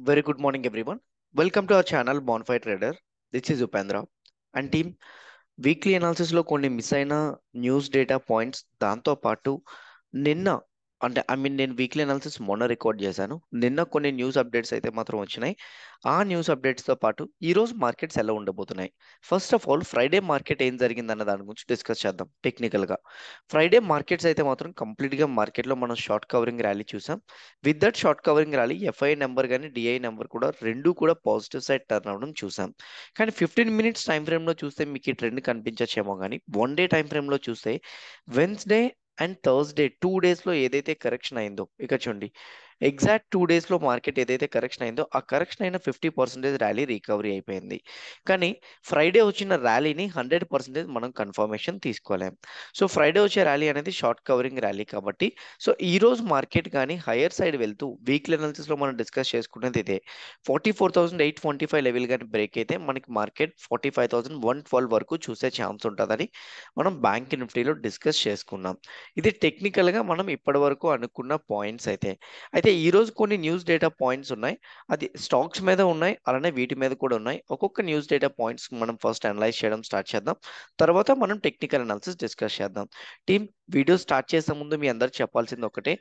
Very good morning everyone welcome to our channel బాన్ఫై రేడర్ this is Upendra and team weekly అనాలిసిస్లో కొన్ని miss అయిన news data points దాంతోపాటు నిన్న అంటే I mean నేను weekly analysis మొన్న record చేశాను. నిన్న కొన్ని న్యూస్ అప్డేట్స్ అయితే మాత్రం వచ్చినాయి. ఆ న్యూస్ అప్డేట్స్తో పాటు ఈరోజు మార్కెట్స్ ఎలా ఉండబోతున్నాయి? First of all Friday market ఏం జరిగిందన్న దాని గురించి డిస్కస్ చేద్దాం టెక్నికల్గా ఫ్రైడే మార్కెట్స్ అయితే మాత్రం కంప్లీట్గా మార్కెట్లో మనం షార్ట్ కవరింగ్ ర్యాలీ చూసాం. With that short covering rally FI number కానీ డిఐ నెంబర్ కూడా రెండు కూడా పాజిటివ్ సైడ్ టర్న్ అవడం చూసాం. కానీ ఫిఫ్టీన్ మినిట్స్ టైం ఫ్రేమ్లో చూస్తే మీకు ఈ ట్రెండ్ కనిపించచ్చేమో కానీ వన్ డే టైం ఫ్రేమ్లో చూస్తే వెన్స్డే అండ్ థర్స్డే టూ డేస్లో ఏదైతే కరెక్షన్ అయిందో ఇక చూడండి. ఎగ్జాక్ట్ టూ డేస్లో మార్కెట్ ఏదైతే కరెక్షన్ అయిందో ఆ కరెక్షన్ అయిన ఫిఫ్టీ పర్సెంటేజ్ ర్యాలీ రికవరీ అయిపోయింది. కానీ ఫ్రైడే వచ్చిన ర్యాలీని హండ్రెడ్ పర్సెంటేజ్ మనం కన్ఫర్మేషన్ తీసుకోలేం. సో ఫ్రైడే వచ్చే ర్యాలీ అనేది షార్ట్ కవరింగ్ ర్యాలీ కాబట్టి సో ఈ రోజు మార్కెట్ కానీ హయ్యర్ సైడ్ వెళ్తూ వీక్లీ అనాలిసిస్లో మనం డిస్కస్ చేసుకునేది ఇదే. Forty four thousand eight twenty five level కానీ బ్రేక్ అయితే మనకి market forty five thousand one twelve వరకు చూసే ఛాన్స్ ఉంటుందని మనం బ్యాంక్ నిఫ్టీలో డిస్కస్ చేసుకున్నాం. ఇది టెక్నికల్గా మనం ఇప్పటి వరకు అనుకున్న పాయింట్స్ అయితే. అయితే ఈ రోజు కొన్ని న్యూస్ డేటా పాయింట్స్ ఉన్నాయి. అది స్టాక్స్ మీద ఉన్నాయి అలానే వీటి మీద కూడా ఉన్నాయి. ఒక్కొక్క న్యూస్ డేటా పాయింట్స్ మనం ఫస్ట్ అనలైజ్ చేయడం స్టార్ట్ చేద్దాం. తర్వాత మనం టెక్నికల్ అనాలిసిస్ డిస్కస్ చేద్దాం. టీమ్ వీడియో స్టార్ట్ చేసే ముందు మీ అందరికి చెప్పాల్సింది ఒకటే.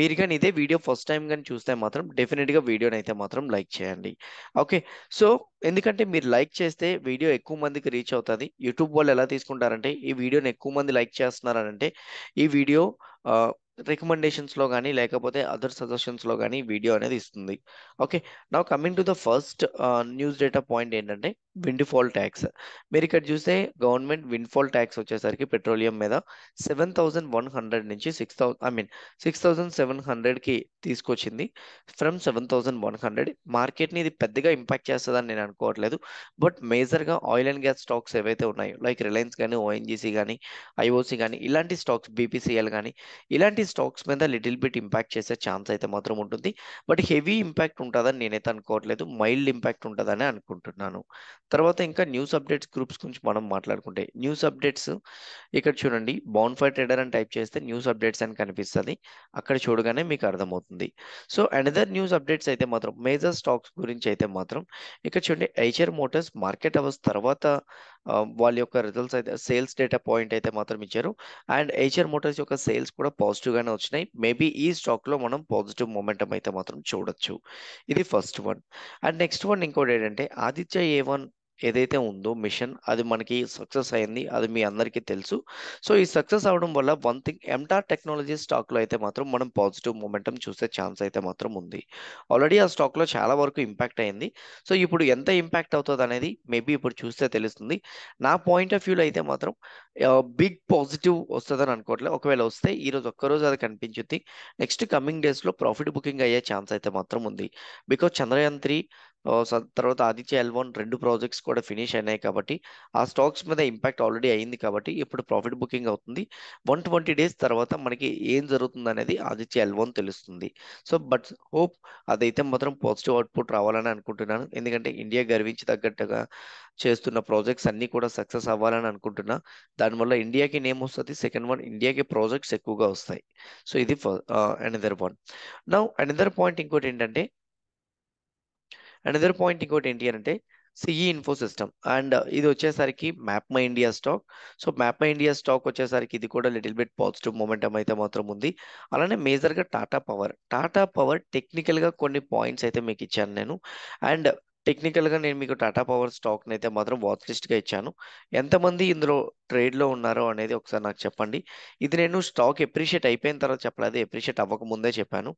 మీరు కానీ ఇదే వీడియో ఫస్ట్ టైం కానీ చూస్తే మాత్రం డెఫినెట్గా వీడియోని అయితే మాత్రం లైక్ చేయండి. ఓకే సో ఎందుకంటే మీరు లైక్ చేస్తే వీడియో ఎక్కువ మందికి రీచ్ అవుతుంది. యూట్యూబ్ వాళ్ళు ఎలా తీసుకుంటారంటే ఈ వీడియోని ఎక్కువ మంది లైక్ చేస్తున్నారంటే ఈ వీడియో రికమెండేషన్స్లో కానీ లేకపోతే అదర్ సజెషన్స్లో కానీ వీడియో అనేది ఇస్తుంది. ఓకే. నా coming to the first news data point ఏంటంటే విండ్ఫాల్ ట్యాక్స్. మీరు ఇక్కడ చూస్తే గవర్నమెంట్ విండ్ఫాల్ ట్యాక్స్ వచ్చేసరికి పెట్రోలియం మీద సెవెన్ థౌజండ్ వన్ హండ్రెడ్ నుంచి six thousand I mean six thousand seven హండ్రెడ్కి తీసుకొచ్చింది. From seven thousand one hundred. మార్కెట్ని ఇది పెద్దగా ఇంపాక్ట్ చేస్తుందని నేను అనుకోవట్లేదు. బట్ మేజర్గా ఆయిల్ అండ్ గ్యాస్ స్టాక్స్ ఏవైతే ఉన్నాయో లైక్ రిలయన్స్ కానీ ఓఎన్జీసీ కానీ ఐఓసీ కానీ ఇలాంటి స్టాక్స్ బీపీసీఎల్ కానీ ఇలాంటి స్టాక్స్ మీద లిటిల్ బిట్ ఇంపాక్ట్ చేసే ఛాన్స్ అయితే మాత్రం ఉంటుంది. బట్ హెవీ ఇంపాక్ట్ ఉంటుందని నేనైతే అనుకోవట్లేదు. మైల్డ్ ఇంపాక్ట్ ఉంటుందని అనుకుంటున్నాను. తర్వాత ఇంకా న్యూస్ అప్డేట్స్ గ్రూప్స్ గురించి మనం మాట్లాడుకుంటే న్యూస్ అప్డేట్స్ ఇక్కడ చూడండి. బౌన్ఫైర్ ట్రేడర్ అని టైప్ చేస్తే న్యూస్ అప్డేట్స్ అని కనిపిస్తుంది. అక్కడ చూడగానే మీకు అర్థమవుతుంది. సో అనదర్ న్యూస్ అప్డేట్స్ అయితే మాత్రం మేజర్ స్టాక్స్ గురించి అయితే మాత్రం ఇక్కడ చూడండి. ఐచర్ మోటార్స్ మార్కెట్ అవర్స్ తర్వాత వాళ్ళ యొక్క రిజల్ట్స్ అయితే సేల్స్ డేటా పాయింట్ అయితే మాత్రం ఇచ్చారు. అండ్ హెచ్ఆర్ మోటార్స్ యొక్క సేల్స్ కూడా పాజిటివ్గానే వచ్చినాయి. మేబీ ఈ స్టాక్లో మనం పాజిటివ్ మూమెంటం అయితే మాత్రం చూడొచ్చు. ఇది first one and next one ఇంకోటి ఏంటంటే ఆదిత్య ఏ వన్ ఏదైతే ఉందో మిషన్ అది మనకి సక్సెస్ అయింది అది మీ అందరికీ తెలుసు. సో ఈ సక్సెస్ అవడం వల్ల వన్ థింగ్ ఎంటార్ టెక్నాలజీ స్టాక్లో అయితే మాత్రం మనం పాజిటివ్ మూమెంటం చూసే ఛాన్స్ అయితే మాత్రం ఉంది. ఆల్రెడీ ఆ స్టాక్లో చాలా వరకు ఇంపాక్ట్ అయింది. సో ఇప్పుడు ఎంత ఇంపాక్ట్ అవుతుంది అనేది మేబీ ఇప్పుడు చూస్తే తెలుస్తుంది. నా పాయింట్ ఆఫ్ వ్యూలో అయితే మాత్రం బిగ్ పాజిటివ్ వస్తుందని అనుకోవట్లేదు ఒకవేళ వస్తే ఈరోజు ఒక్కరోజు అది కనిపించుద్ది నెక్స్ట్ కమింగ్ డేస్లో ప్రాఫిట్ బుకింగ్ అయ్యే ఛాన్స్ అయితే మాత్రం ఉంది. బికాజ్ చంద్రయాన్ త్రీ తర్వాత ఆదిత్య ఎల్వన్ రెండు ప్రాజెక్ట్స్ కూడా ఫినిష్ అయినాయి కాబట్టి ఆ స్టాక్స్ మీద ఇంపాక్ట్ ఆల్రెడీ అయింది కాబట్టి ఇప్పుడు ప్రాఫిట్ బుకింగ్ అవుతుంది. వన్ ట్వంటీ డేస్ తర్వాత మనకి ఏం జరుగుతుంది అనేది ఆదిత్య ఎల్వన్ తెలుస్తుంది. సో బట్ హోప్ అదైతే మాత్రం పాజిటివ్ అవుట్పుట్ రావాలని అనుకుంటున్నాను. ఎందుకంటే ఇండియా గర్వించి తగ్గట్టుగా చేస్తున్న ప్రాజెక్ట్స్ అన్నీ కూడా సక్సెస్ అవ్వాలని అనుకుంటున్నా. దానివల్ల ఇండియాకి నేమ్ వస్తుంది. సెకండ్ వన్ ఇండియాకి ప్రాజెక్ట్స్ ఎక్కువగా వస్తాయి. సో ఇది అనదర్ వన్ నా అనదర్ పాయింట్ ఇంకోటి ఏంటంటే అనదర్ పాయింట్ ఇంకోటి ఏంటి అంటే సిఈ ఇన్ఫో సిస్టమ్ అండ్ ఇది వచ్చేసరికి Map My India stock so Map My India stock వచ్చేసరికి ఇది కూడా లిటిల్ బిట్ పాజిటివ్ మూమెంటం అయితే మాత్రం ఉంది. అలానే మేజర్గా టాటా పవర్ టాటా పవర్ టెక్నికల్గా కొన్ని పాయింట్స్ అయితే మీకు ఇచ్చాను నేను. అండ్ టెక్నికల్గా నేను మీకు టాటా పవర్ స్టాక్ని అయితే మాత్రం వాచ్ లిస్ట్గా ఇచ్చాను. ఎంతమంది ఇందులో ట్రేడ్లో ఉన్నారో అనేది ఒకసారి నాకు చెప్పండి. ఇది నేను స్టాక్ ఎప్రిషియేట్ అయిపోయిన తర్వాత చెప్పలేదు ఎప్రిషియేట్ అవ్వక ముందే చెప్పాను.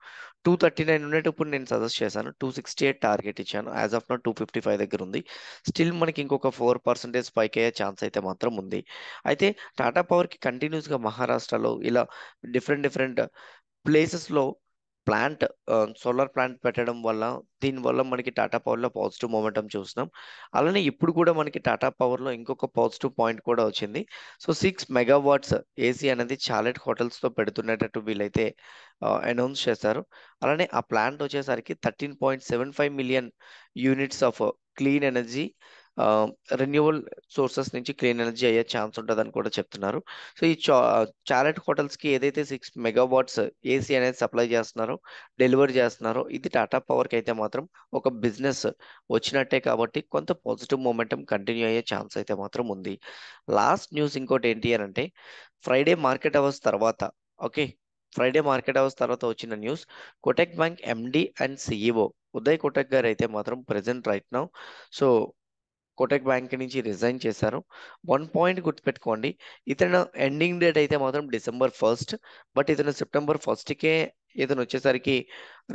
టూ థర్టీ నైన్ ఉండేటప్పుడు నేను సజెస్ట్ చేశాను. టూ సిక్స్టీ ఎయిట్ టార్గెట్ ఇచ్చాను. యాజ్ ఆఫ్ నా టూ ఫిఫ్టీ ఫైవ్ దగ్గర ఉంది. స్టిల్ మనకి ఇంకొక ఫోర్ పర్సెంటేజ్ పైకి అయ్యే ఛాన్స్ అయితే మాత్రం ఉంది. అయితే టాటా పవర్కి కంటిన్యూస్గా మహారాష్ట్రలో ఇలా డిఫరెంట్ డిఫరెంట్ ప్లేసెస్లో ప్లాంట్ సోలార్ ప్లాంట్ పెట్టడం వల్ల దీనివల్ల మనకి టాటా పవర్లో పాజిటివ్ మూమెంటం చూస్తున్నాం. అలానే ఇప్పుడు కూడా మనకి టాటా పవర్లో ఇంకొక పాజిటివ్ పాయింట్ కూడా వచ్చింది. సో సిక్స్ మెగావాట్స్ ఏసీ అనేది చాలెట్ హోటల్స్తో పెడుతున్నట్టు వీళ్ళైతే అనౌన్స్ చేశారు. అలానే ఆ ప్లాంట్ వచ్చేసరికి thirteen point seven five million units of clean energy renewal sources నుంచి క్లీన్ ఎనర్జీ అయ్యే ఛాన్స్ ఉంటుందని కూడా చెప్తున్నారు. సో ఈ చా చాలెట్ హోటల్స్కి ఏదైతే సిక్స్ మెగావాట్స్ ఏసీ అనేది సప్లై చేస్తున్నారో డెలివరీ చేస్తున్నారో ఇది టాటా పవర్కి అయితే మాత్రం ఒక బిజినెస్ వచ్చినట్టే కాబట్టి కొంత పాజిటివ్ మూమెంటం కంటిన్యూ అయ్యే ఛాన్స్ అయితే మాత్రం ఉంది. లాస్ట్ న్యూస్ ఇంకోటి ఏంటి అని అంటే ఫ్రైడే మార్కెట్ అవర్స్ తర్వాత ఓకే ఫ్రైడే మార్కెట్ అవర్స్ తర్వాత వచ్చిన news Kotak bank MD and CEO Uday Kotak గారు అయితే మాత్రం present right now so Kotak bank నుంచి రిజైన్ చేశారు. వన్ పాయింట్ గుర్తుపెట్టుకోండి. ఇతను ఎండింగ్ డేట్ అయితే మాత్రం డిసెంబర్ ఫస్ట్ బట్ ఇతను సెప్టెంబర్ ఫస్ట్కే ఇతను వచ్చేసరికి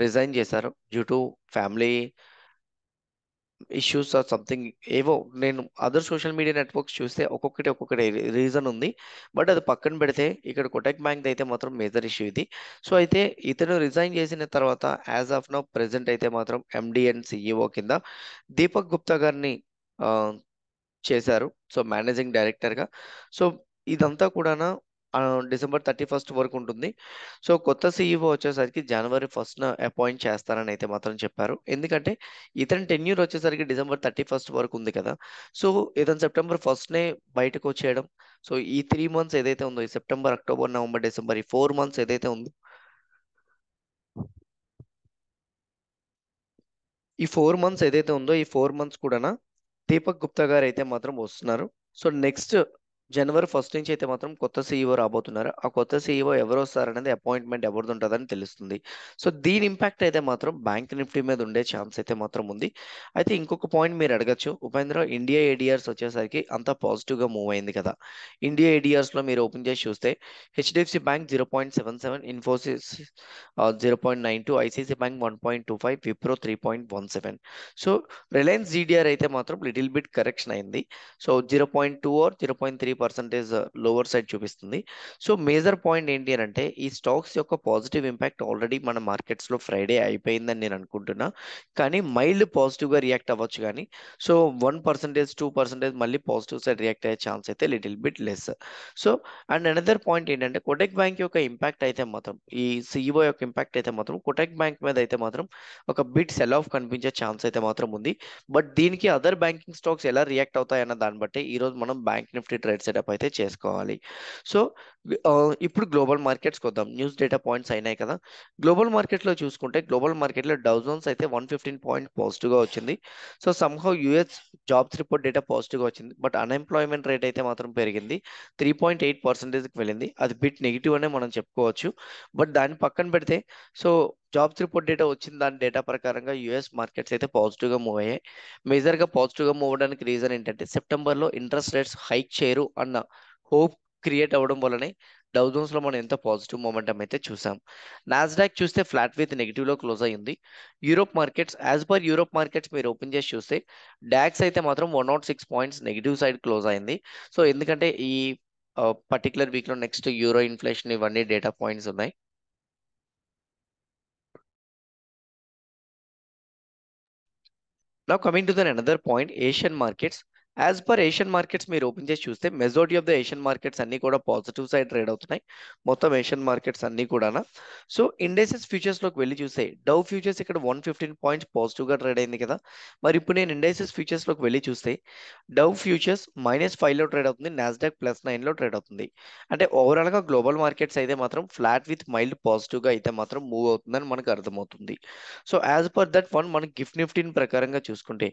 రిజైన్ చేశారు due to family issues or something ఏవో నేను అదర్ సోషల్ మీడియా నెట్వర్క్స్ చూస్తే ఒక్కొక్కటి ఒక్కొక్కటి రీజన్ ఉంది. బట్ అది పక్కన పెడితే ఇక్కడ కొటక్ బ్యాంక్ అయితే మాత్రం మేజర్ ఇష్యూ ఇది. సో అయితే ఇతను రిజైన్ చేసిన తర్వాత యాజ్ ఆఫ్ నౌ ప్రెసెంట్ అయితే మాత్రం ఎండి అండ్ సిఇఓ కింద. దీపక్ గుప్తా గారిని చేశారు. సో మేనేజింగ్ డైరెక్టర్గా. సో ఇదంతా కూడా డిసెంబర్ థర్టీ ఫస్ట్ వరకు ఉంటుంది. సో కొత్త సీఈఓ వచ్చేసరికి జనవరి ఫస్ట్న అపాయింట్ చేస్తారని అయితే మాత్రం చెప్పారు. ఎందుకంటే ఇతని టెన్యూర్ వచ్చేసరికి డిసెంబర్ థర్టీ ఫస్ట్ వరకు ఉంది కదా. సో ఇతను సెప్టెంబర్ ఫస్ట్నే బయటకు వచ్చేయడం. సో ఈ త్రీ మంత్స్ ఏదైతే ఉందో ఈ సెప్టెంబర్ అక్టోబర్ నవంబర్ డిసెంబర్ ఈ ఫోర్ మంత్స్ ఏదైతే ఉందో ఈ ఫోర్ మంత్స్ ఏదైతే ఉందో ఈ ఫోర్ మంత్స్ కూడా దీపక్ గుప్తా గారు అయితే మాత్రం వస్తున్నారు. సో నెక్స్ట్ జనవరి ఫస్ట్ నుంచి అయితే మాత్రం కొత్త సీఈఓ రాబోతున్నారు. ఆ కొత్త సీఈఓ ఎవరు వస్తారనేది అపాయింట్మెంట్ ఎవరిది ఉంటుందని తెలుస్తుంది. సో దీని ఇంపాక్ట్ అయితే మాత్రం బ్యాంక్ నిఫ్టీ మీద ఉండే ఛాన్స్ అయితే మాత్రం ఉంది. అయితే ఇంకొక పాయింట్ మీరు అడగచ్చు. ఉపేంద్ర ఇండియా ఏడిఆర్స్ వచ్చేసరికి అంత పాజిటివ్గా మూవ్ అయింది కదా. ఇండియా ఏడిఆర్స్లో మీరు ఓపెన్ చేసి చూస్తే HDFC bank zero point seven seven Infosys zero point nine two ICICI bank one point two five Wipro three point one seven so Reliance GDR అయితే మాత్రం లిటిల్ బిట్ కరెక్షన్ అయింది. So zero point two or zero point three percentage lower side చూపిస్తుంది. So major point ఏంటి అని అంటే ఈ stocks యొక్క positive impact already మన మార్కెట్స్లో ఫ్రైడే అయిపోయిందని నేను అనుకుంటున్నా. కానీ మైల్డ్ పాజిటివ్గా రియాక్ట్ అవ్వచ్చు కానీ so one percentage two percentage మళ్ళీ పాజిటివ్ సైడ్ రియాక్ట్ అయ్యే ఛాన్స్ అయితే little bit less so and another point ఏంటంటే కొటెక్ బ్యాంక్ యొక్క ఇంపాక్ట్ అయితే మాత్రం ఈ సిఇఓ యొక్క ఇంపాక్ట్ అయితే మాత్రం కొటెక్ బ్యాంక్ మీద అయితే మాత్రం ఒక బిట్ సెల్ ఆఫ్ కనిపించే ఛాన్స్ అయితే మాత్రం ఉంది. బట్ దీనికి అదర్ బ్యాంకింగ్ స్టాక్స్ ఎలా రియాక్ట్ అవుతాయన్న దాన్ని బట్టి ఈ రోజు మనం బ్యాంక్ నిఫ్టీ సెటప్ అయితే చేసుకోవాలి. సో ఇప్పుడు గ్లోబల్ మార్కెట్స్కి వద్దాం న్యూస్ డేటా పాయింట్స్ అయినాయి కదా. గ్లోబల్ మార్కెట్లో చూసుకుంటే గ్లోబల్ మార్కెట్లో డౌజోన్స్ అయితే వన్ ఫిఫ్టీన్ పాయింట్ పాజిటివ్గా వచ్చింది. So somehow US jobs report data పాజిటివ్గా వచ్చింది. బట్ అన్ఎంప్లాయ్మెంట్ రేట్ అయితే మాత్రం పెరిగింది. త్రీ పాయింట్ ఎయిట్ పర్సెంటేజ్కి వెళ్ళింది. అది బిట్ నెగిటివ్ అనే మనం చెప్పుకోవచ్చు. బట్ దాన్ని పక్కన పెడితే సో జాబ్స్ రిపోర్ట్ డేటా వచ్చిన దాని డేటా ప్రకారంగా యుఎస్ మార్కెట్స్ అయితే పాజిటివ్గా మూవ్ అయ్యాయి. మేజర్గా పాజిటివ్గా మూవ్ అవడానికి రీజన్ ఏంటంటే సెప్టెంబర్లో ఇంట్రెస్ట్ రేట్స్ హైక్ చేయరు అన్న హోప్ క్రియేట్ అవ్వడం వల్లనే డౌజోన్స్లో మనం ఎంత పాజిటివ్ మూమెంటం అయితే చూసాం. నాస్డాక్ చూస్తే ఫ్లాట్ విత్ నెగిటివ్లో క్లోజ్ అయ్యింది. Europe markets as per Europe markets మీరు ఓపెన్ చేసి చూస్తే డాక్స్ అయితే మాత్రం one nought six points negative side close అయింది. సో ఎందుకంటే ఈ పర్టికులర్ వీక్లో నెక్స్ట్ యూరో ఇన్ఫ్లేషన్ ఇవన్నీ డేటా పాయింట్స్ ఉన్నాయి. Now coming to the another point, Asian markets. As per Asian markets మీరు ఓపెన్ చేసి చూస్తే majority of the Asian markets అన్ని కూడా పాజిటివ్ సైడ్ ట్రేడ్ అవుతున్నాయి. మొత్తం ఏషియన్ మార్కెట్స్ అన్ని కూడా సో ఇండెసెస్ ఫ్యూచర్స్లోకి వెళ్ళి చూస్తే డౌ ఫ్యూచర్స్ ఇక్కడ వన్ ఫిఫ్టీన్ పాయింట్స్ పాజిటివ్గా ట్రేడ్ అయింది కదా. మరి ఇప్పుడు నేను ఇండెసెస్ ఫ్యూచర్స్లోకి వెళ్ళి చూస్తే డౌ ఫ్యూచర్స్ మైనస్ ఫైవ్లో ట్రేడ్ అవుతుంది నాస్డాక్ ప్లస్ నైన్లో ట్రేడ్ అవుతుంది. అంటే ఓవరాల్గా గ్లోబల్ మార్కెట్స్ అయితే మాత్రం ఫ్లాట్ విత్ మైల్డ్ పాజిటివ్గా అయితే మాత్రం మూవ్ అవుతుందని మనకు అర్థమవుతుంది. So as per that one మనకి గిఫ్ట్ నిఫ్టీని ప్రకారంగా చూసుకుంటే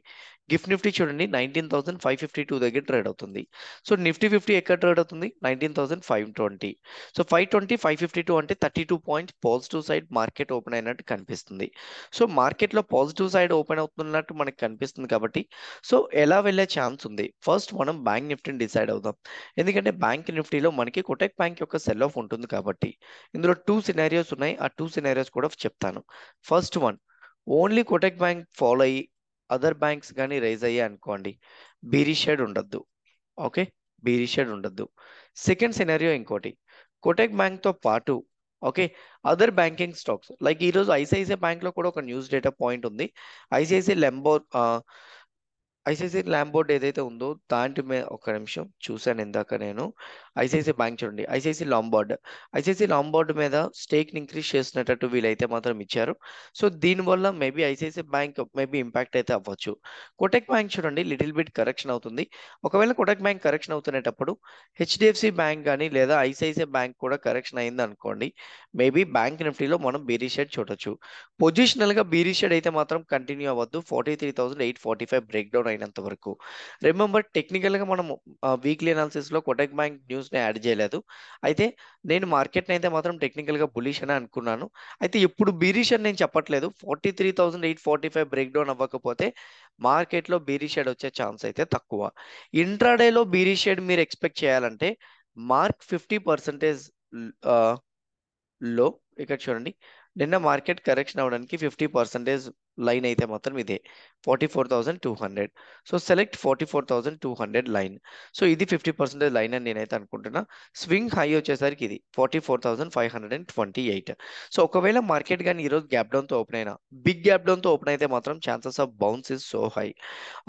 గిఫ్ట్ నిఫ్టీ చూడండి nineteen thousand five fifty two దగ్గర ట్రేడ్ అవుతుంది. సో నిఫ్టీ ఫిఫ్టీ ఎక్కడ ట్రేడ్ అవుతుంది? Nineteen thousand five twenty. So five twenty five fifty two అంటే thirty two points positive side market open అయినట్టు కనిపిస్తుంది. సో మార్కెట్లో పాజిటివ్ సైడ్ ఓపెన్ అవుతున్నట్టు మనకి కనిపిస్తుంది కాబట్టి సో ఎలా వెళ్ళే ఛాన్స్ ఉంది? ఫస్ట్ మనం బ్యాంక్ నిఫ్టీని డిసైడ్ అవుదాం. ఎందుకంటే బ్యాంక్ నిఫ్టీలో మనకి కొటెక్ బ్యాంక్ యొక్క సెల్ ఆఫ్ ఉంటుంది కాబట్టి ఇందులో టూ సినారియోస్ ఉన్నాయి. ఆ టూ సినారియోస్ కూడా చెప్తాను. First one only Kotak bank follow అయ్యి అదర్ బ్యాంక్స్ కానీ రైజ్ అయ్యాయి అనుకోండి. బీరీ షేడ్ ఉండద్దు. ఓకే? బీరీ ఉండద్దు. సెకండ్ సినారియో ఇంకోటి. కోటెక్ బ్యాంక్తో పాటు okay? Other banking stocks. Like ఈరోజు ఐసిఐసిఐ బ్యాంక్లో కూడా ఒక న్యూస్ డేటా పాయింట్ ఉంది. ఐసిఐసిఐ లెంబో ఐసిఐసిఐ ల్యాంబోర్డ్ ఏదైతే ఉందో దాంట్లో మీద ఒక నిమిషం చూశాను ఇందాక నేను. ఐసిఐసిఐ బ్యాంక్ చూడండి. ఐసీఐసీ లాంబార్డ్ ఐసీఐసీ లాంబార్డ్ మీద స్టేక్ని ఇంక్రీజ్ చేసినట్టు వీలైతే మాత్రం ఇచ్చారు. సో దీనివల్ల maybe ICICI bank maybe impact అయితే అవ్వచ్చు. కోటక్ బ్యాంక్ చూడండి. లిటిల్ బిట్ కరెక్షన్ అవుతుంది. ఒకవేళ కోటక్ బ్యాంక్ కరెక్షన్ అవుతున్నప్పుడు హెచ్డిఎఫ్సి బ్యాంక్ కానీ లేదా ఐసిఐసిఐ బ్యాంక్ కూడా కరెక్షన్ అయింది అనుకోండి మేబీ బ్యాంక్ నిఫ్టీలో మనం బీరీ షెడ్ చూడొచ్చు. పొజిషనల్గా బీరీ షెడ్ అయితే మాత్రం కంటిన్యూ అవ్వద్దు. Forty three thousand eight forty five break down అయినంత వరకు. రిమెంబర్ టెక్నికల్గా మనం వీక్లీ అనాలిసిస్లో కొటక్ బ్యాంక్ న్యూస్ని యాడ్ చేయలేదు. అయితే నేను మార్కెట్ అయితే మాత్రం టెక్నికల్గా బులిష్ అని అనుకున్నాను. అయితే ఇప్పుడు బీరిష్ అని నేను చెప్పట్లేదు. Forty three thousand eight forty five break down అవ్వకపోతే మార్కెట్లో షేడ్ వచ్చే ఛాన్స్ అయితే తక్కువ. ఇంట్రాడేలో బీరీ షేడ్ మీరు ఎక్స్పెక్ట్ చేయాలంటే మార్క్ ఫిఫ్టీ పర్సెంటేజ్లో ఇక్కడ చూడండి. నిన్న మార్కెట్ కరెక్షన్ అవడానికి ఫిఫ్టీ పర్సెంటేజ్ లైన్ అయితే మాత్రం ఇదే. Forty four thousand two hundred. So select forty four thousand two hundred line. So ఇది ఫిఫ్టీ పర్సెంటేజ్ లైన్ అని నేనైతే అనుకుంటున్నా. స్వింగ్ హై వచ్చేసరికి ఇది forty four thousand five hundred and twenty eight. So ఒకవేళ మార్కెట్ కానీ ఈరోజు గ్యాప్ డౌన్తో ఓపెన్ అయినా బిగ్ గ్యాప్ డౌన్తో ఓపెన్ అయితే మాత్రం chances of bounce is so high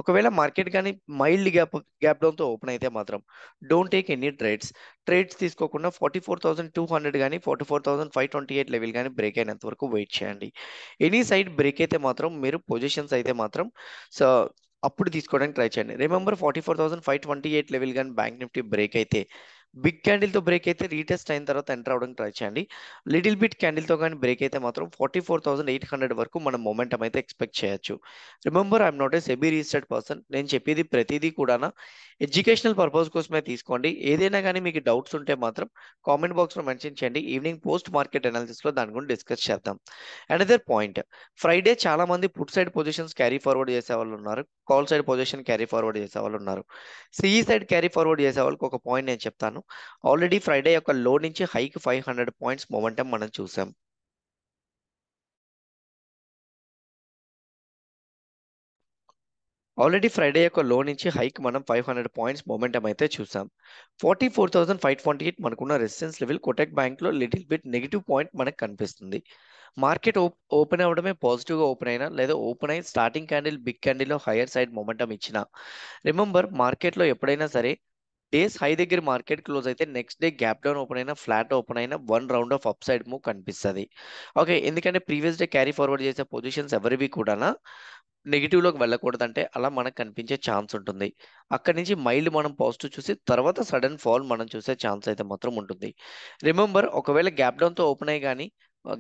ఒకవేళ మార్కెట్ కానీ మైల్డ్ గ్యాప్ గ్యాప్ డౌన్తో ఓపెన్ అయితే మాత్రం don't take any trades trades తీసుకోకుండా forty four thousand two hundred కానీ forty four thousand five twenty eight level కానీ బ్రేక్ అయినంత వరకు వెయిట్ చేయండి. ఎనీ సైడ్ బ్రేక్ అయితే మాత్రం మీరు పొజిషన్స్ అయితే మాత్రం సో అప్పుడు తీసుకోవడానికి ట్రై చేయండి. Remember forty four thousand five twenty eight level కానీ బ్యాంక్ నిఫ్టీ బ్రేక్ అయితే బిగ్ క్యాండిల్తో బ్రేక్ అయితే రీటెస్ట్ అయిన తర్వాత ఎంటర్ అవడానికి ట్రై చేయండి. లిటిల్ బిట్ క్యాండిల్తో కానీ బ్రేక్ అయితే మాత్రం forty four thousand eight hundred వరకు మనం మొమెంటం అయితే ఎక్స్పెక్ట్ చేయొచ్చు. Remember I'm not a SEBI registered person నేను చెప్పేది ప్రతిదీ కూడా ఎడ్యుకేషనల్ పర్పస్ కోసమే తీసుకోండి. ఏదైనా కానీ మీకు డౌట్స్ ఉంటే మాత్రం కామెంట్ బాక్స్లో మెన్షన్ చేయండి. ఈవినింగ్ పోస్ట్ మార్కెట్ అనాలిసిస్లో దాని గురించి డిస్కస్ చేద్దాం. అనదర్ పాయింట్ ఫ్రైడే చాలా మంది put side positions carry forward చేసే వాళ్ళు ఉన్నారు. Call side position carry forward చేసే వాళ్ళు ఉన్నారు. సిఈ సైడ్ క్యారీ ఫార్వర్డ్ చేసే వాళ్ళకి ఒక పాయింట్ నేను చెప్తాను. ఆల్రెడీ ఫ్రైడే యొక్క లో నుంచి hike five hundred points momentum మనం చూసాం. ఆల్రెడీ ఫ్రైడే యొక్క లో నుంచి హైక్ మనం ఫైవ్ హండ్రెడ్ పాయింట్స్ మూమెంటం అయితే చూసాం. Forty four thousand five twenty eight మనకున్న రెసిడెన్స్ లెవెల్ కోటక్ బ్యాంక్లో లిటిల్ బిట్ నెగిటివ్ పాయింట్ మనకు కనిపిస్తుంది. మార్కెట్ ఓపెన్ అవ్వడమే పాజిటివ్గా ఓపెన్ అయినా లేదా ఓపెన్ అయి స్టార్టింగ్ క్యాండిల్ బిగ్ క్యాండిల్లో హైయర్ సైడ్ మొమెంటం ఇచ్చిన రిమెంబర్ మార్కెట్లో ఎప్పుడైనా సరే డేస్ హై దగ్గర మార్కెట్ క్లోజ్ అయితే next day gap down open అయినా ఫ్లాట్ ఓపెన్ అయినా one round of up side move కనిపిస్తుంది. ఓకే ఎందుకంటే ప్రీవియస్ డే క్యారీ ఫార్వర్డ్ చేసే పొజిషన్స్ ఎవరివి కూడా నెగిటివ్లోకి వెళ్ళకూడదు వెళ్ళకూడదంటే అలా మనకు కనిపించే ఛాన్స్ ఉంటుంది. అక్కడి నుంచి మైల్డ్ మనం పాజిటివ్ చూసి తర్వాత సడన్ ఫాల్ మనం చూసే ఛాన్స్ అయితే మాత్రం ఉంటుంది. రిమెంబర్ ఒకవేళ గ్యాప్ డౌన్తో ఓపెన్ అయ్యి కానీ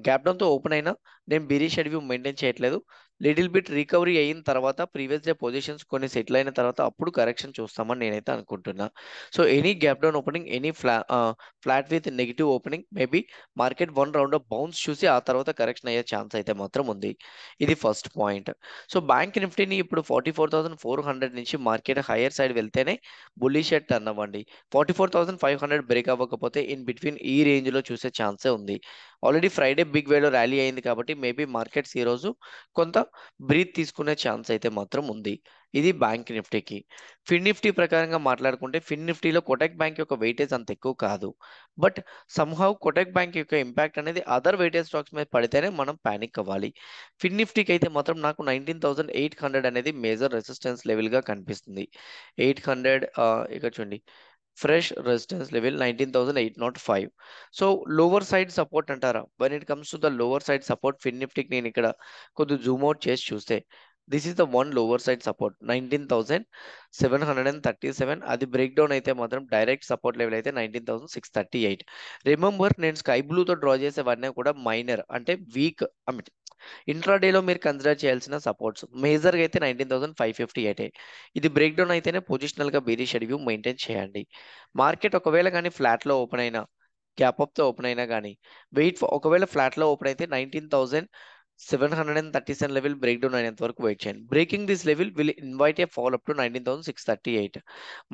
గ్యాప్ డౌన్తో ఓపెన్ అయినా నేను బీరీ షెడ్ వ్యూ మెయింటైన్ చేయట్లేదు. లిటిల్ బిట్ రికవరీ అయిన తర్వాత ప్రీవియస్ డే పొజిషన్స్ కొన్ని సెటిల్ అయిన తర్వాత అప్పుడు కరెక్షన్ చూస్తామని నేనైతే అనుకుంటున్నా. So any gap down opening any fla flat with negative opening maybe market one round of bounce చూసి ఆ తర్వాత కరెక్షన్ అయ్యే ఛాన్స్ అయితే మాత్రం ఉంది. ఇది ఫస్ట్ పాయింట్ సో బ్యాంక్ నిఫ్టీని ఇప్పుడు forty four thousand four hundred నుంచి మార్కెట్ హైయర్ సైడ్ వెళ్తేనే బుల్లీ టర్న్ అవ్వండి. Forty four thousand five hundred break అవ్వకపోతే ఇన్ బిట్వీన్ ఈ రేంజ్లో చూసే ఛాన్సే ఉంది. ఆల్రెడీ ఫ్రైడే బిగ్ వేలో ర్యాలీ అయింది కాబట్టి మేబీ మార్కెట్స్ ఈరోజు కొంత బ్రీత్ తీసుకునే ఛాన్స్ అయితే మాత్రం ఉంది. ఇది బ్యాంక్ నిఫ్టీకి. ఫిన్ నిఫ్టీ ప్రకారంగా మాట్లాడుకుంటే ఫిన్ నిఫ్టీలో కొటక్ బ్యాంక్ యొక్క వెయిటేజ్ అంత ఎక్కువ కాదు. బట్ సంహౌ కొటక్ బ్యాంక్ యొక్క ఇంపాక్ట్ అనేది అదర్ వెయిటేజ్ స్టాక్స్ మీద పడితేనే మనం పానిక్ అవ్వాలి. ఫిన్ నిఫ్టీకి అయితే మాత్రం నాకు నైన్టీన్ థౌసండ్ ఎయిట్ హండ్రెడ్ అనేది మేజర్ రెసిస్టెన్స్ లెవెల్గా కనిపిస్తుంది. ఎయిట్ హండ్రెడ్ ఇక్కడ చూడండి. Fresh resistance level nineteen thousand eight nought five so lower side support అంటారా? When it comes to the lower side support ఫిన్ నేను ఇక్కడ కొద్దిగా జూమ్ అవుట్ చేసి చూస్తే this is the one lower side support nineteen thousand seven hundred and thirty seven అది break down అయితే మాత్రం direct support level అయితే nineteen thousand six thirty eight remember నేను స్కై బ్లూతో డ్రా చేసేవన్నీ కూడా మైనర్ అంటే వీక్ ఐ మీన్ ఇంట్రాడేలో మీరు కన్సిడర్ చేయాల్సిన సపోర్ట్స్ మేజర్గా అయితే nineteen thousand five fifty eight ఇది బ్రేక్ డౌన్ అయితేనే పొజిషనల్గా బేరీ షెడ్యూ మెయింటైన్ చేయండి. మార్కెట్ ఒకవేళ కానీ ఫ్లాట్లో ఓపెన్ అయినా గ్యాప్ అప్తో ఓపెన్ అయినా కానీ వెయిట్ ఒకవేళ ఫ్లాట్లో ఓపెన్ అయితే nineteen thousand seven hundred and thirty seven level break down అయినంత వరకు వెయిట్ చేయండి. Breaking this level will invite a fall up to nineteen thousand six thirty eight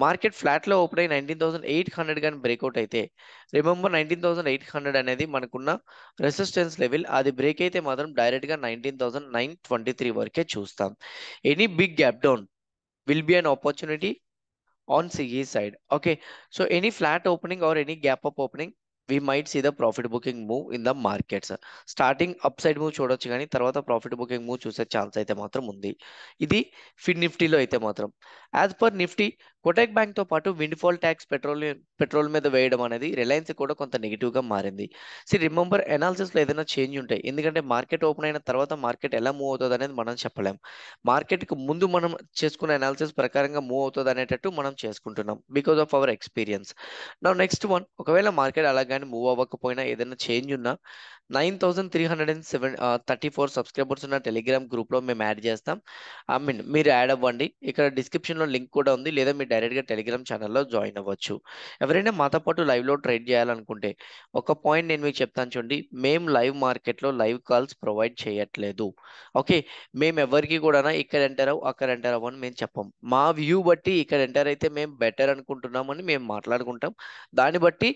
market ఫ్లాట్లో ఓపెన్ అయ్యి నైన్టీన్ థౌసండ్ ఎయిట్ హండ్రెడ్ కానీ breakout అయితే remember nineteen thousand eight hundred అనేది మనకున్న resistance level అది బ్రేక్ అయితే మాత్రం డైరెక్ట్గా nineteen thousand nine twenty three వరకే చూస్తాం. Any big gap down will be an opportunity on CE side okay so any flat opening or any gap up opening we might see the profit booking move in the markets starting up side move చూడొచ్చు కానీ తర్వాత profit booking move చూసే chance అయితే మాత్రం ఉంది. ఇది fin నిఫ్టీలో అయితే మాత్రం. యాజ్ పర్ నిఫ్టీ కొటెక్ బ్యాంక్తో పాటు విండ్ఫాల్ ట్యాక్స్ పెట్రోల్ పెట్రోల్ మీద వేయడం అనేది రిలయన్స్ కూడా కొంత నెగిటివ్గా మారింది. సి రిమెంబర్ అనాలిసిస్లో ఏదైనా చేంజ్ ఉంటాయి ఎందుకంటే మార్కెట్ ఓపెన్ అయిన తర్వాత మార్కెట్ ఎలా మూవ్ అవుతుంది అనేది మనం చెప్పలేం. మార్కెట్కి ముందు మనం చేసుకున్న అనాలిసిస్ ప్రకారంగా మూవ్ అవుతుంది అనేటట్టు మనం చేసుకుంటున్నాం బికాస్ ఆఫ్ అవర్ ఎక్స్పీరియన్స్ నా నెక్స్ట్ వన్ ఒకవేళ మార్కెట్ కానీ మూవ్ అవ్వకపోయినా ఏదైనా చేంజ్ ఉన్నా nine thousand three hundred and seven thirty four subscribers ఉన్న టెలిగ్రామ్ గ్రూప్లో మేము యాడ్ చేస్తాం. ఐ మీన్ మీరు యాడ్ అవ్వండి. ఇక్కడ డిస్క్రిప్షన్లో లింక్ కూడా ఉంది. లేదా మీరు డైరెక్ట్గా టెలిగ్రామ్ ఛానల్లో జాయిన్ అవ్వచ్చు. ఎవరైనా మాతో పాటు లైవ్లో ట్రేడ్ చేయాలనుకుంటే ఒక పాయింట్ నేను మీకు చెప్తాను చూడండి. మేము లైవ్ మార్కెట్లో లైవ్ కాల్స్ ప్రొవైడ్ చేయట్లేదు. ఓకే? మేము ఎవరికి కూడా ఇక్కడ ఎంటర్ అవ్వు అక్కడ ఎంటర్ అవ్వని మేము చెప్పం. మా వ్యూ బట్టి ఇక్కడ ఎంటర్ అయితే మేము బెటర్ అనుకుంటున్నామని మేము మాట్లాడుకుంటాం. దాన్ని బట్టి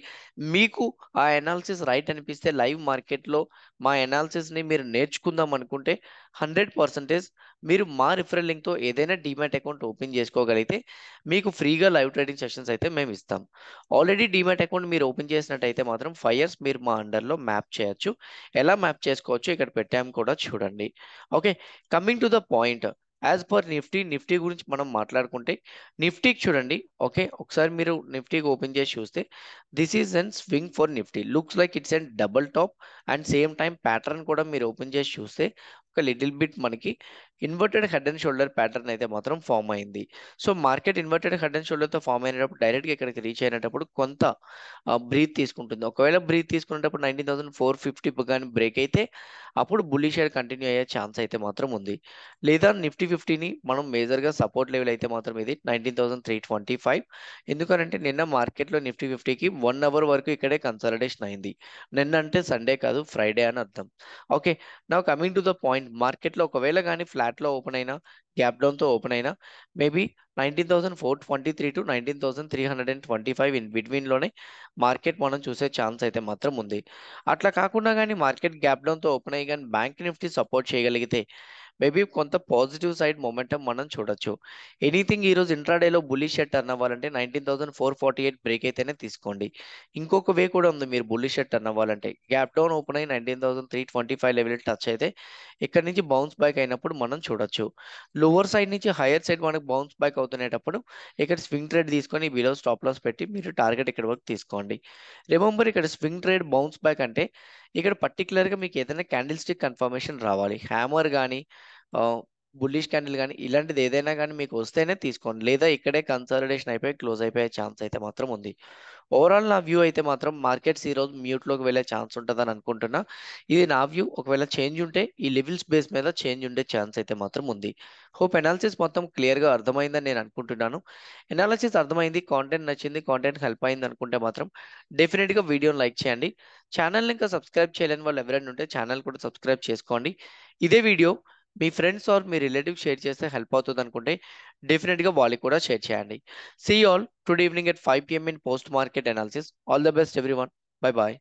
మీకు ఆ అనాలిసిస్ రైట్ అనిపిస్తే లైవ్ మార్కెట్ మార్కెట్లో మా ఎనాలిసిస్ని మీరు నేర్చుకుందాం అనుకుంటే హండ్రెడ్ పర్సెంటేజ్ మీరు మా రిఫరల్ లింక్తో ఏదైనా డిమాట్ అకౌంట్ ఓపెన్ చేసుకోగలిగితే మీకు ఫ్రీగా లైవ్ ట్రేడింగ్ సెషన్స్ అయితే మేము ఇస్తాం. ఆల్రెడీ డిమాట్ అకౌంట్ మీరు ఓపెన్ చేసినట్టయితే మాత్రం ఫైవ్ ఇయర్స్ మీరు మా అండర్లో మ్యాప్ చేయొచ్చు. ఎలా మ్యాప్ చేసుకోవచ్చు ఇక్కడ పెట్టాము కూడా చూడండి. Okay coming to the point as per Nifty Nifty గురించి మనం మాట్లాడుకుంటే నిఫ్టీకి చూడండి ఓకే ఒకసారి మీరు నిఫ్టీకి ఓపెన్ చేసి చూస్తే this is and swing for Nifty looks like it's and double top and same time pattern కూడా మీరు ఓపెన్ చేసి చూస్తే ఒక లిటిల్ బిట్ మనకి inverted head and shoulder pattern అయితే మాత్రం ఫామ్ అయింది. So market inverted head and షోల్డర్తో form అయినప్పుడు డైరెక్ట్గా ఇక్కడికి రీచ్ అయినప్పుడు కొంత బ్రీత్ తీసుకుంటుంది. ఒకవేళ బ్రీత్ తీసుకునేటప్పుడు నైన్టీన్ థౌసండ్ ఫోర్ ఫిఫ్టీ కానీ బ్రేక్ అయితే అప్పుడు బుల్లిష్ షేర్ కంటిన్యూ అయ్యే ఛాన్స్ అయితే మాత్రం ఉంది. లేదా నిఫ్టీ ఫిఫ్టీని మనం మేజర్గా సపోర్ట్ లెవెల్ అయితే మాత్రం ఇది nineteen thousand three twenty five. ఎందుకంటే నిన్న మార్కెట్లో నిఫ్టీ ఫిఫ్టీకి వన్ అవర్ వరకు ఇక్కడే కన్సల్టేషన్ అయింది. నిన్న అంటే సండే కాదు ఫ్రైడే అని అర్థం. ఓకే నా coming to the point and మార్కెట్లో ఒకవేళ కానీ ఫ్లాట్లో ఓపెన్ అయినా గ్యాప్ డౌన్తో ఓపెన్ అయినా maybe nineteen thousand four twenty three to nineteen thousand three hundred and twenty five in బిట్వీన్లోనే market మనం చూసే ఛాన్స్ అయితే మాత్రం ఉంది. అట్లా కాకుండా కానీ మార్కెట్ గ్యాప్ డౌన్తో ఓపెన్ అయ్యి కానీ బ్యాంక్ నిఫ్టీ సపోర్ట్ చేయగలిగితే మేబీ కొంత పాజిటివ్ సైడ్ మొమెంటం మనం చూడొచ్చు. ఎనీథింగ్ ఈరోజు ఇంట్రాడేలో బుల్లిష్ షెట్ టర్న్ అవ్వాలంటే nineteen thousand four forty eight break అయితేనే తీసుకోండి. ఇంకొక వే కూడా ఉంది మీరు బుల్లిష్ షెట్ టర్న్ అవ్వాలంటే. గ్యాప్ డౌన్ ఓపెన్ అయ్యి nineteen thousand three twenty five level touch అయితే ఇక్కడ నుంచి బౌన్స్ బ్యాక్ అయినప్పుడు మనం చూడొచ్చు. లోవర్ సైడ్ నుంచి హైయర్ సైడ్ మనకు బౌన్స్ బ్యాక్ అవుతునేటప్పుడు ఇక్కడ స్వింగ్ ట్రేడ్ తీసుకొని బిలో స్టాప్ లాస్ పెట్టి మీరు టార్గెట్ ఇక్కడ వరకు తీసుకోండి. రిమంబర్ ఇక్కడ స్వింగ్ ట్రేడ్ బౌన్స్ బ్యాక్ అంటే ఇక్కడ పర్టికులర్గా మీకు ఏదైనా క్యాండిల్ స్టిక్ కన్ఫర్మేషన్ రావాలి. హ్యామర్ కానీ బుల్లిష్ క్యాండిల్ కానీ ఇలాంటిది ఏదైనా కానీ మీకు వస్తేనే తీసుకోండి. లేదా ఇక్కడే కన్సాలిడేషన్ అయిపోయి క్లోజ్ అయిపోయే ఛాన్స్ అయితే మాత్రం ఉంది. ఓవరాల్ నా వ్యూ అయితే మాత్రం మార్కెట్స్ ఈరోజు రోజు మ్యూట్లోకి వెళ్ళే ఛాన్స్ ఉంటుందని అనుకుంటున్నా. ఇది నా వ్యూ ఒకవేళ చేంజ్ ఉంటే ఈ లెవెల్స్ బేస్ మీద చేంజ్ ఉండే ఛాన్స్ అయితే మాత్రం ఉంది. హోప్ ఎనాలిసిస్ మొత్తం క్లియర్గా అర్థమైందని నేను అనుకుంటున్నాను. ఎనాలిసిస్ అర్థమైంది కాంటెంట్ నచ్చింది కాంటెంట్ హెల్ప్ అయింది అనుకుంటే మాత్రం డెఫినెట్గా వీడియోని లైక్ చేయండి. ఛానల్ని ఇంకా సబ్స్క్రైబ్ చేయలేని వాళ్ళు ఎవరైనా ఉంటే ఛానల్ కూడా సబ్స్క్రైబ్ చేసుకోండి. ఇదే వీడియో మీ ఫ్రెండ్స్ ఆర్ మీ రిలేటివ్ షేర్ చేస్తే హెల్ప్ అవుతుంది అనుకుంటే డెఫినెట్గా వాళ్ళకి కూడా షేర్ చేయండి. See all today evening at five PM in post market analysis all the best everyone bye bye